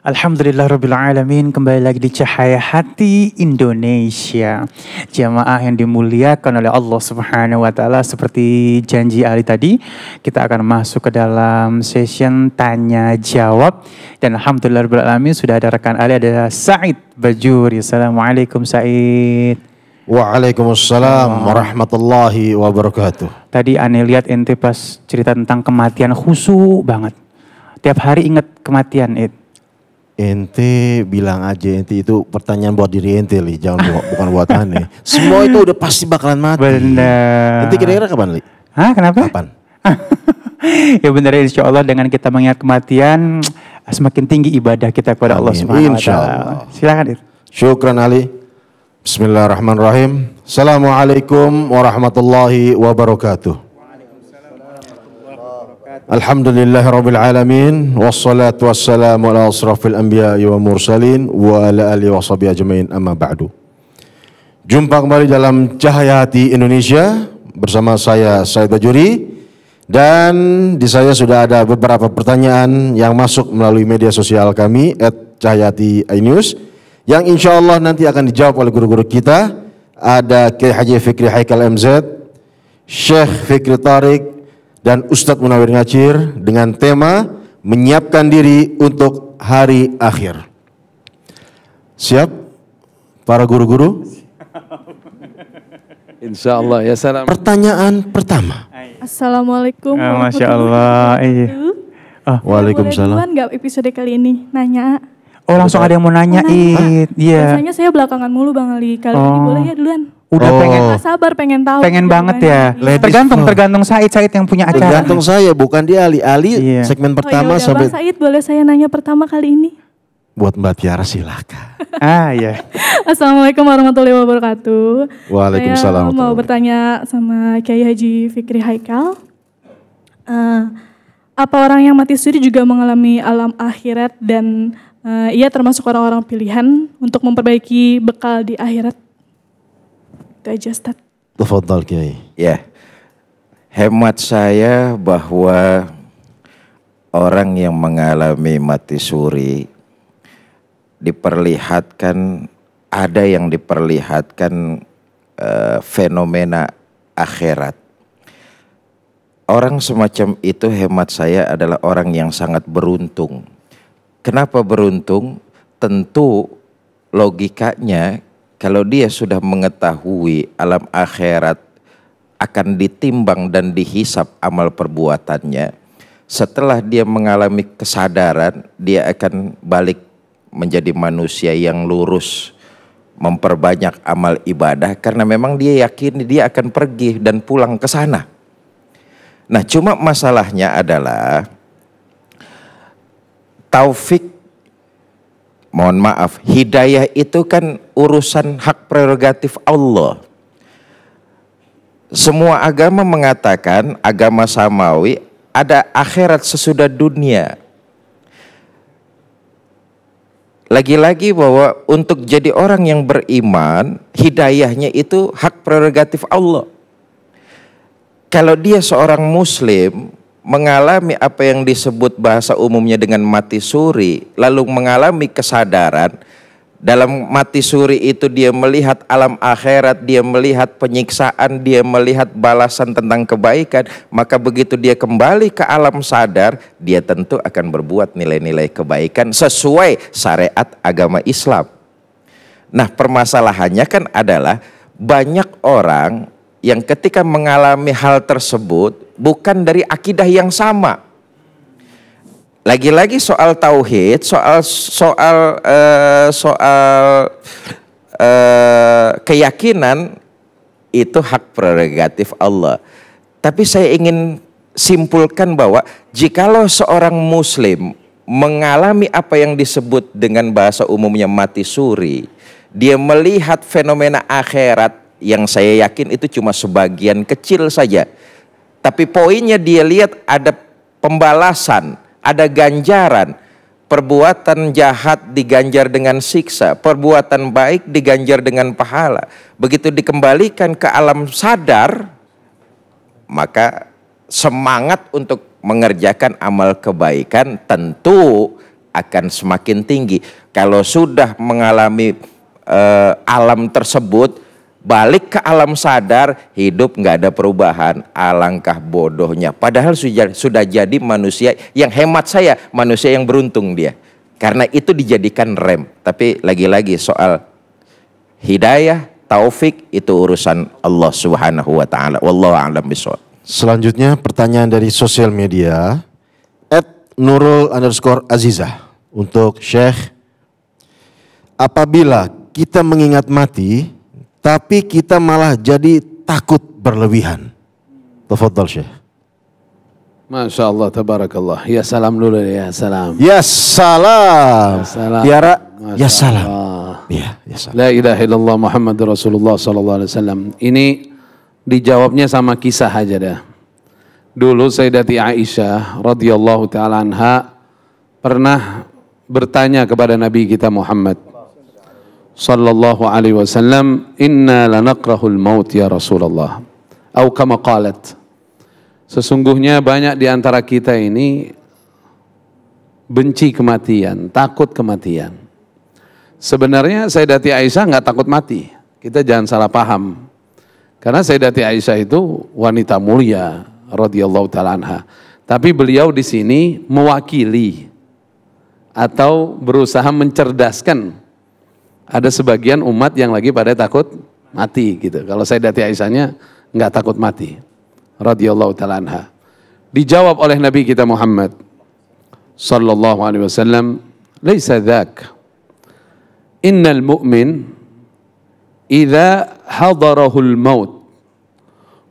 Alhamdulillah Rabbil Alamin kembali lagi di Cahaya Hati Indonesia. Jamaah yang dimuliakan oleh Allah Subhanahu Wa Taala Seperti janji Ali tadi Kita akan masuk ke dalam session tanya jawab. Dan Alhamdulillah Rabbil Alamin sudah ada rekan Ali ada Said Bajuri. Assalamualaikum Said. Waalaikumsalam warahmatullahi wabarakatuh. Tadi aneh lihat ente pas cerita tentang kematian khusu banget. Tiap hari ingat kematian it Ente bilang aja ente itu pertanyaan buat diri ente li, jangan bu- bukan buat aneh. Semua itu udah pasti bakalan mati. Benar. Ente kira-kira kapan li? Hah kenapa? Kapan? ya benar insya Allah dengan kita mengingat kematian semakin tinggi ibadah kita kepada Allah Amin. Subhanahu wa Insya taala. Allah. Silakan Ir. Syukran Ali. Bismillahirrahmanirrahim. Assalamualaikum warahmatullahi wabarakatuh. Alhamdulillah Rabbil Alamin Wassalatu wassalamu ala asrafil wa mursalin Wa ala amma ba'du. Jumpa kembali dalam Cahaya Hati Indonesia Bersama saya Said Bajuri. Dan di saya sudah ada beberapa pertanyaan Yang masuk melalui media sosial kami Cahaya Hati iNews Yang insya Allah nanti akan dijawab oleh guru-guru kita. Ada Kiai Fikri Haikal MZ Syekh Fikri Tarik dan Ustadz Munawir Ngacir dengan tema menyiapkan diri untuk hari akhir. Siap para guru-guru? Insya Allah ya salam. Pertanyaan pertama. Assalamualaikum Ah, Masya warahmatullahi Allah. Iya. wabarakatuh. Ah. Waalaikumsalam. Boleh nggak episode kali ini nanya? Oh langsung ada yang mau nanya Mau nanya. Iya. Biasanya saya belakangan mulu Bang Ali. Kali ini Oh. boleh ya duluan. Udah Oh. pengen Nggak sabar pengen tahu. pengen banget ya. Ladies Tergantung first. tergantung Said Said yang punya acara. Tergantung saya, bukan dia Ali-Ali Iya. segmen Oh, pertama udah, sampai Bang Said boleh saya nanya pertama kali ini? buat Mbak Tiara silakan. Ah ya. Assalamualaikum warahmatullahi wabarakatuh. Waalaikumsalam Saya mau bertanya sama Kiai Haji Fikri Haikal. Eh, apa orang yang mati suri juga mengalami alam akhirat dan eh, ia termasuk orang-orang pilihan untuk memperbaiki bekal di akhirat? Itu aja Ustaz. Tafadhal Kiai. Ya, hemat saya bahwa orang yang mengalami mati suri diperlihatkan ada yang diperlihatkan eh, fenomena akhirat. Orang semacam itu hemat saya adalah orang yang sangat beruntung. Kenapa beruntung? Tentu logikanya kalau dia sudah mengetahui alam akhirat akan ditimbang dan dihisap amal perbuatannya. Setelah dia mengalami kesadaran, dia akan balik menjadi manusia yang lurus, memperbanyak amal ibadah karena memang dia yakin dia akan pergi dan pulang ke sana. Nah, cuma masalahnya adalah taufik mohon maaf, hidayah itu kan urusan hak prerogatif Allah. Semua agama mengatakan agama samawi ada akhirat sesudah dunia. Lagi-lagi bahwa untuk jadi orang yang beriman, hidayahnya itu hak prerogatif Allah. Kalau dia seorang muslim mengalami apa yang disebut bahasa umumnya dengan mati suri, lalu mengalami kesadaran dalam mati suri itu dia melihat alam akhirat, dia melihat penyiksaan, dia melihat balasan tentang kebaikan, maka begitu dia kembali ke alam sadar, dia tentu akan berbuat nilai-nilai kebaikan sesuai syariat agama Islam. Nah, permasalahannya kan adalah banyak orang yang ketika mengalami hal tersebut bukan dari akidah yang sama. Lagi-lagi soal tauhid, soal soal eh, soal eh, keyakinan itu hak prerogatif Allah. Tapi saya ingin simpulkan bahwa jikalau seorang muslim mengalami apa yang disebut dengan bahasa umumnya mati suri, dia melihat fenomena akhirat yang saya yakin itu cuma sebagian kecil saja. Tapi poinnya dia lihat ada pembalasan, ada ganjaran. Perbuatan jahat diganjar dengan siksa, perbuatan baik diganjar dengan pahala. Begitu dikembalikan ke alam sadar, maka semangat untuk mengerjakan amal kebaikan tentu akan semakin tinggi. Kalau sudah mengalami uh, alam tersebut, balik ke alam sadar, hidup nggak ada perubahan. Alangkah bodohnya. Padahal sudah, sudah jadi manusia yang hemat saya, manusia yang beruntung dia. Karena itu dijadikan rem. Tapi lagi-lagi soal hidayah, taufik itu urusan Allah Subhanahu wa taala. Wallahu a'lam bishawab. Selanjutnya pertanyaan dari sosial media at Nurul underscore Azizah untuk Syekh. Apabila kita mengingat mati, tapi kita malah jadi takut berlebihan. Tafadhal Syekh. Masya Allah, tabarakallah. Ya salam dulu ya salam. Ya salam. Ya salam. Tiara, Masya ya salam. Ya, ya salam. La ilaha illallah Muhammad Rasulullah sallallahu alaihi wasallam. Ini dijawabnya sama kisah aja dah. Dulu Sayyidati Aisyah radhiyallahu taala anha pernah bertanya kepada Nabi kita Muhammad sallallahu alaihi wasallam, "Inna lanakrahul maut ya Rasulullah." Atau kama qalat. Sesungguhnya banyak di antara kita ini benci kematian, takut kematian. Sebenarnya Sayyidati Aisyah nggak takut mati. Kita jangan salah paham. Karena Sayyidati Aisyah itu wanita mulia radhiyallahu taala anha. Tapi beliau di sini mewakili atau berusaha mencerdaskan ada sebagian umat yang lagi pada takut mati gitu. Kalau Sayyidati Aisyahnya nggak takut mati radhiyallahu taala anha. Dijawab oleh Nabi kita Muhammad sallallahu alaihi wasallam, "Laisa dzak." Innal mu'min idza hadarahul maut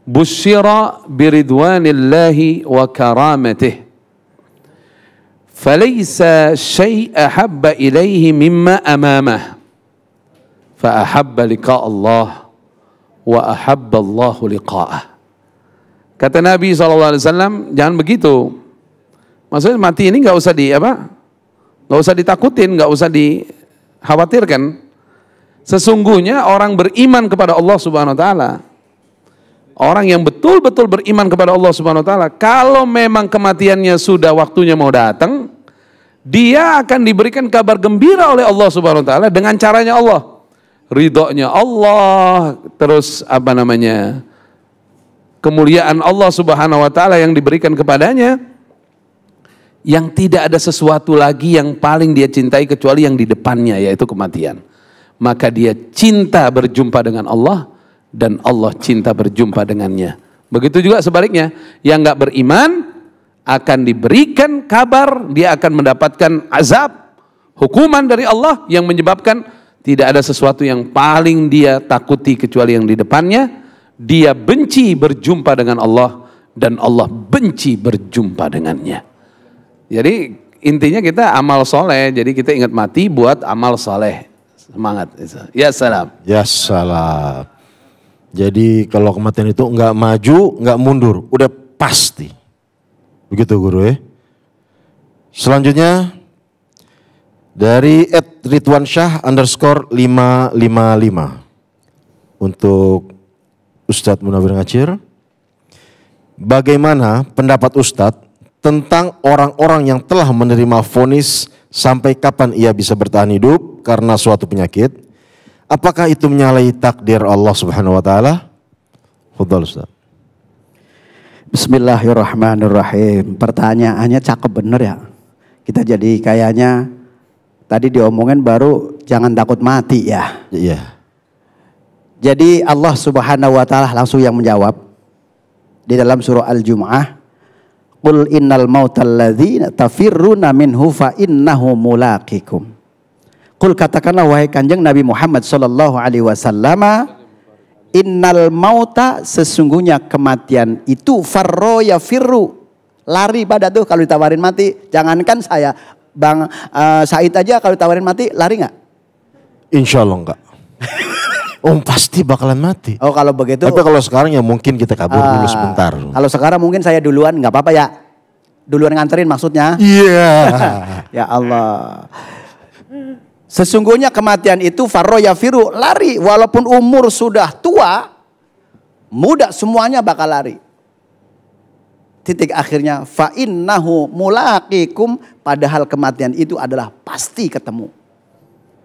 busyira biridwanillahi wa karamatih فليس شيء أحب إليه مما أمامه fa ahabba Allah wa ahabba Kata Nabi SAW, jangan begitu. Maksudnya mati ini nggak usah di apa? Nggak usah ditakutin, nggak usah dikhawatirkan. Sesungguhnya orang beriman kepada Allah Subhanahu Wa Taala, orang yang betul-betul beriman kepada Allah Subhanahu Wa Taala, kalau memang kematiannya sudah waktunya mau datang, dia akan diberikan kabar gembira oleh Allah Subhanahu Wa Taala dengan caranya Allah ridhonya Allah, terus apa namanya? kemuliaan Allah Subhanahu wa taala yang diberikan kepadanya yang tidak ada sesuatu lagi yang paling dia cintai kecuali yang di depannya yaitu kematian. Maka dia cinta berjumpa dengan Allah dan Allah cinta berjumpa dengannya. Begitu juga sebaliknya, yang nggak beriman akan diberikan kabar dia akan mendapatkan azab, hukuman dari Allah yang menyebabkan tidak ada sesuatu yang paling dia takuti kecuali yang di depannya dia benci berjumpa dengan Allah dan Allah benci berjumpa dengannya. Jadi intinya kita amal soleh, jadi kita ingat mati buat amal soleh. Semangat. Ya salam. Ya salam. Jadi kalau kematian itu nggak maju, nggak mundur, udah pasti. Begitu guru ya. Selanjutnya dari Ed Ridwan Syah underscore 555 untuk Ustadz Munawir Ngacir. Bagaimana pendapat Ustadz tentang orang-orang yang telah menerima vonis sampai kapan ia bisa bertahan hidup karena suatu penyakit? Apakah itu menyalahi takdir Allah Subhanahu wa taala? Fadhal Ustaz. Bismillahirrahmanirrahim. Pertanyaannya cakep bener ya. Kita jadi kayaknya tadi diomongin baru jangan takut mati ya. Iya. Jadi Allah Subhanahu wa taala langsung yang menjawab di dalam surah Al-Jumu'ah, "Qul innal mautal ladzina tafirruna minhu fa innahu mulaqikum." Qul katakanlah wahai Kanjeng Nabi Muhammad sallallahu alaihi wasallam, innal mauta sesungguhnya kematian itu farro ya firru. Lari pada tuh kalau ditawarin mati, jangankan saya Bang uh, Said aja kalau ditawarin mati lari nggak? Insya Allah enggak. Om pasti bakalan mati. Oh kalau begitu. Tapi kalau sekarang ya mungkin kita kabur dulu Ah, sebentar. Kalau sekarang mungkin saya duluan nggak apa-apa ya. Duluan nganterin maksudnya. Iya. ya Allah. Sesungguhnya kematian itu farroya firu lari walaupun umur sudah tua, muda semuanya bakal lari. Titik akhirnya fa innahu mulaqikum padahal kematian itu adalah pasti ketemu.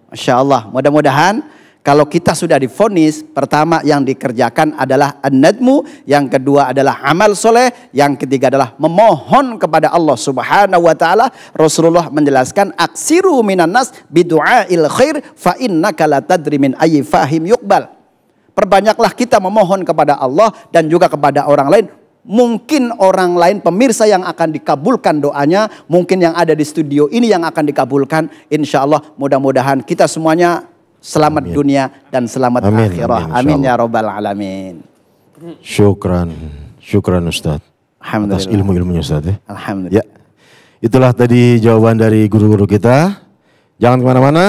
Masya Allah, mudah-mudahan kalau kita sudah difonis, pertama yang dikerjakan adalah an-nadmu, yang kedua adalah amal soleh, yang ketiga adalah memohon kepada Allah Subhanahu wa taala. Rasulullah menjelaskan aksiru minan nas bidu'ail khair fa innaka la tadri min ayyi fahim yuqbal. Perbanyaklah kita memohon kepada Allah dan juga kepada orang lain mungkin orang lain pemirsa yang akan dikabulkan doanya, mungkin yang ada di studio ini yang akan dikabulkan. Insya Allah mudah-mudahan kita semuanya selamat Amin. dunia dan selamat Amin, akhirah. amin, Amin, ya robbal alamin. Syukran. Syukran Ustaz. Atas Alhamdulillah. ilmu-ilmunya Ustaz ya. Alhamdulillah. Ya. Itulah tadi jawaban dari guru-guru kita. Jangan ke mana-mana.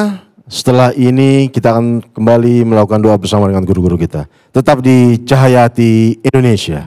Setelah ini kita akan kembali melakukan doa bersama dengan guru-guru kita. Tetap di Cahayati Indonesia.